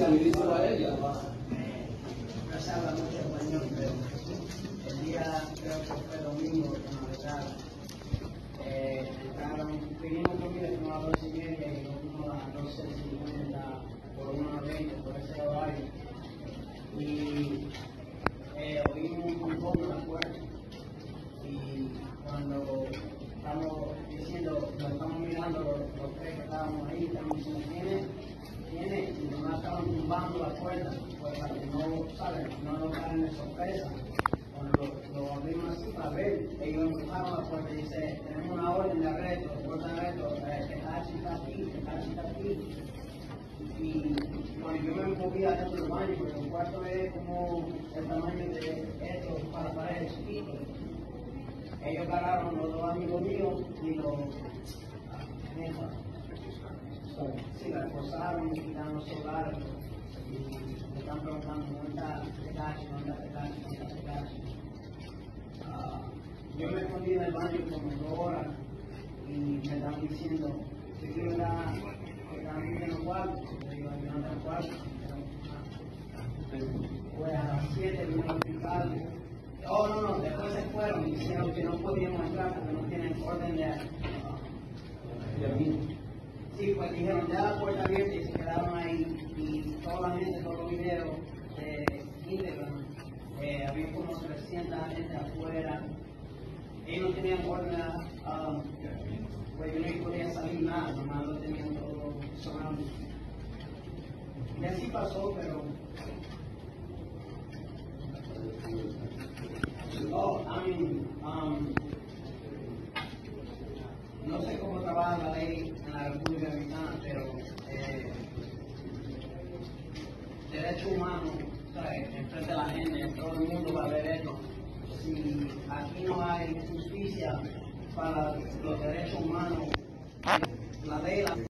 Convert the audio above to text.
sensibilízalo a ella. no habla mucho español, pero el día, creo que fue domingo, que Navidad, eh, entraron, pedimos comida como a las dos y media y nos a las doce cincuenta por una veinte, por ese horario. Y eh, oímos un poco la puerta. Y cuando estamos diciendo, lo estamos mirando los, los tres que estábamos ahí, estamos diciendo, ¿quién tiene y nomás estaban tumbando la puerta, pues para que no, ¿saben? No nos hagan de sorpresa. Cuando lo, abrimos así para ver, ellos empujaron la puerta y dice, tenemos una orden de arresto, orden de arresto, Tejachi está aquí, Tejachi está aquí. Y cuando yo me moví adentro del baño, porque el cuarto es como el tamaño de esto para paredes chiquitos, ellos agarraron los dos amigos míos y los... ah, Sí, la esposaron, quitaron los celulares y están preguntando dónde está Tekashi, dónde está Tekashi. Ah, yo me escondí en el baño como dos horas y me estaban diciendo, si yo era, que estaban pidiendo cuarto, yo digo, yo no tengo cuarto. Pues a las 7 vino al hospital. Oh, no, no, después se fueron y dijeron que no podíamos entrar porque no tienen orden de... Sí, pues dijeron, ya la puerta abierta y se quedaron ahí. Y toda la gente, todos los videos de Instagram, eh, había como 300 gente afuera. Ellos no tenían orden, um, pues yo no podía salir nada, nomás lo tenían todo sonando. Y así pasó, pero. Oh, I mean, um, no sé cómo trabaja la ley en la República Dominicana, pero eh, derecho humano, ¿sabes? enfrente de la gente, todo el mundo va a ver esto. Si aquí no hay justicia para los derechos humanos, la ley la